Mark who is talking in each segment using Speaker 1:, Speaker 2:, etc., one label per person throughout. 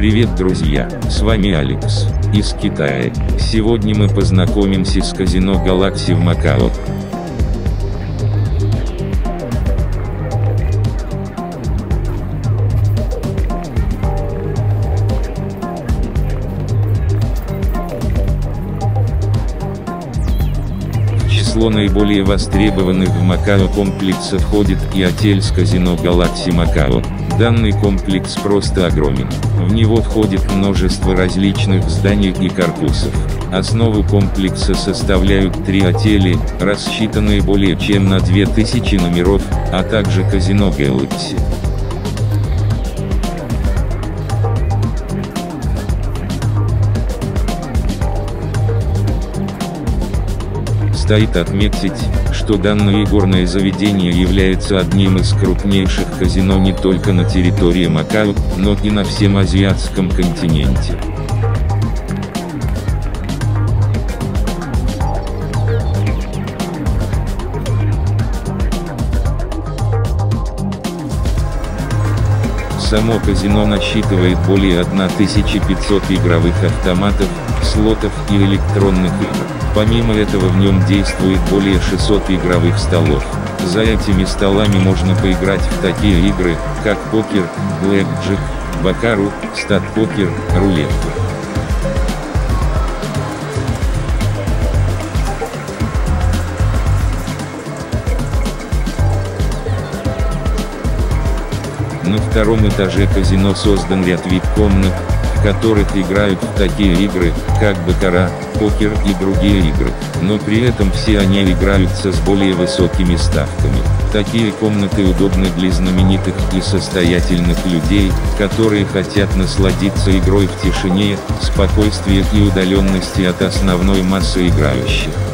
Speaker 1: Привет друзья, с вами Алекс, из Китая. Сегодня мы познакомимся с казино Galaxy в Макао. число наиболее востребованных в Макао комплексов входит и отель с казино Galaxy Макао. Данный комплекс просто огромен. В него входит множество различных зданий и корпусов. Основу комплекса составляют три отели, рассчитанные более чем на 2000 номеров, а также казино Galaxy. Стоит отметить, что данное игорное заведение является одним из крупнейших казино не только на территории Макао, но и на всем азиатском континенте. Само казино насчитывает более 1500 игровых автоматов, слотов и электронных игр. Помимо этого в нем действует более 600 игровых столов. За этими столами можно поиграть в такие игры, как покер, блэкджек, бакару, стат-покер, рулетка. На втором этаже казино создан ряд вип-комнат, в которых играют в такие игры, как бакара, покер и другие игры, но при этом все они играются с более высокими ставками. Такие комнаты удобны для знаменитых и состоятельных людей, которые хотят насладиться игрой в тишине, спокойствии и удаленности от основной массы играющих.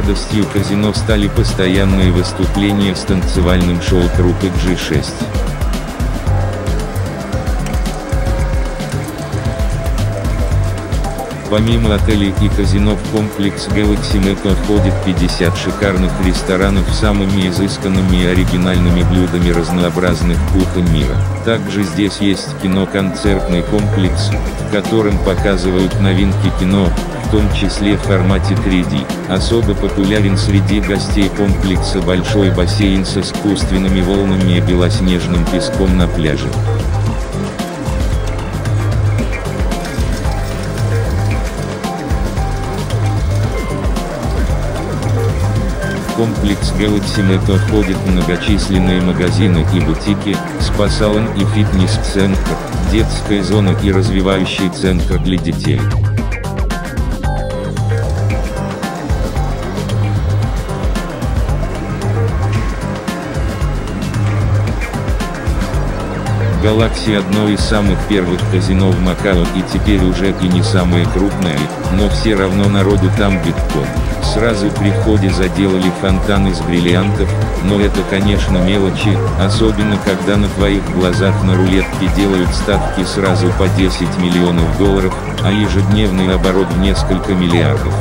Speaker 1: Гордостью казино стали постоянные выступления с танцевальным шоу труппы G6. Помимо отелей и казино в комплекс Galaxy Metro входит 50 шикарных ресторанов с самыми изысканными и оригинальными блюдами разнообразных кухонь мира. Также здесь есть кино-концертный комплекс, в котором показывают новинки кино, в том числе в формате 3D. Особо популярен среди гостей комплекса большой бассейн с искусственными волнами и белоснежным песком на пляже. Комплекс Galaxy Metro входят многочисленные магазины и бутики, спа-салон и фитнес-центр, детская зона и развивающий центр для детей. Galaxy одно из самых первых казино в Макао и теперь уже и не самое крупное, но все равно народу там битком. Сразу при входе заделали фонтан из бриллиантов, но это конечно мелочи, особенно когда на твоих глазах на рулетке делают ставки сразу по 10 миллионов долларов, а ежедневный оборот в несколько миллиардов.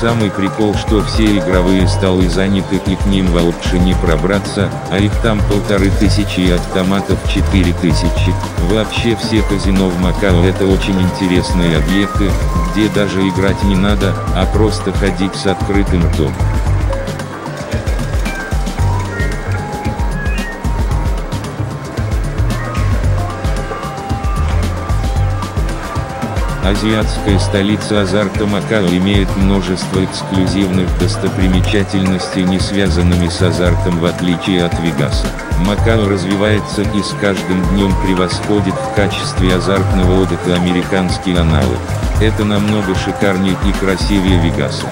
Speaker 1: Самый прикол, что все игровые столы заняты и к ним вообще не пробраться, а их там полторы тысячи и автоматов четыре тысячи. Вообще все казино в Макао это очень интересные объекты, где даже играть не надо, а просто ходить с открытым ртом. Азиатская столица азарта Макао имеет множество эксклюзивных достопримечательностей не связанными с азартом в отличие от Вегаса. Макао развивается и с каждым днем превосходит в качестве азартного отдыха американский аналог. Это намного шикарнее и красивее Вегаса.